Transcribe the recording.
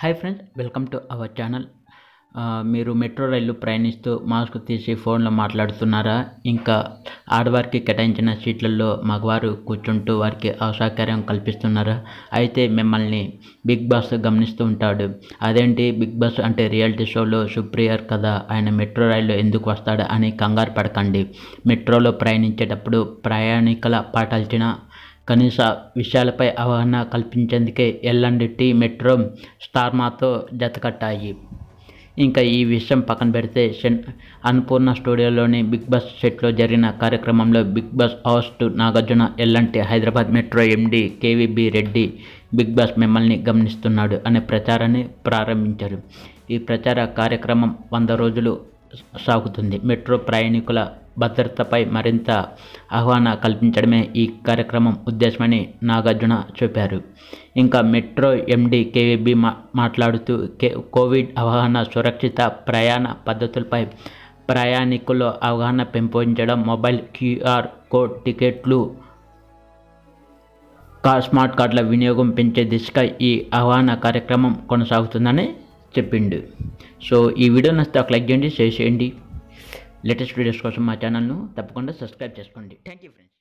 Hi friends welcome to our channel మీరు metro రైలు ప్రయాణిస్తూ మాస్క్ తీసి ఫోన్లో మాట్లాడుతున్నారా? ఇంకా ఆడవారికి కేటాయించిన సీట్లలో మగవారు కూర్చుంటూ వారికి అసౌకర్యం కల్పిస్తున్నారా? అయితే మిమ్మల్ని బిగ్ బాస్ గమనిస్తూ ఉంటాడు. అదేంటి? బిగ్ బాస్ అంటే రియాలిటీ షోలో సుప్రియర్ కదా ఆయన మెట్రో రైల్లో ఎందుకు వస్తాడు అని కంగారు పడకండి. మెట్రోలో ప్రయాణించేటప్పుడు ప్రయాణికుల పాటాల్చిన కనీస విషయాలపై అవగాహన కల్పించేందుకే ఎల్ఎండిటి టీ మెట్రో స్టార్మాతో జతకట్టాయి. ఇంకా ఈ విషయం పక్కన పెడితే శన్ అన్నపూర్ణ స్టూడియోలోని బిగ్ బాస్ సెట్లో జరిగిన కార్యక్రమంలో Bigg Boss host Nagarjuna ఎల్లంటి Hyderabad metro MD KVB Reddy Bigg Boss మిమ్మల్ని గమనిస్తున్నాడు అనే ప్రచారాన్ని ప్రారంభించారు. ఈ ప్రచార కార్యక్రమం వంద రోజులు సాగుతుంది. మెట్రో ప్రయాణికుల భద్రతపై మరింత ఆహ్వాన కల్పించడమే ఈ కార్యక్రమం ఉద్దేశమని నాగార్జున చెప్పారు. ఇంకా మెట్రో ఎండి కేవీబీ మా మాట్లాడుతూ కే కోవిడ్ అవగాహన సురక్షిత ప్రయాణ పద్ధతులపై ప్రయాణికుల అవగాహన పెంపొందించడం మొబైల్ క్యూఆర్ కోడ్ టికెట్లు కా స్మార్ట్ కార్డుల వినియోగం పెంచే దిశగా ఈ అవగాహన కార్యక్రమం కొనసాగుతుందని చెప్పిండు. సో ఈ వీడియో నచ్చితే ఒక లైక్ చేయండి షేర్ చేయండి. లేటెస్ట్ వీడియోస్ కోసం మా ఛానల్ను తప్పకుండా సబ్స్క్రైబ్ చేసుకోండి. Thank you friends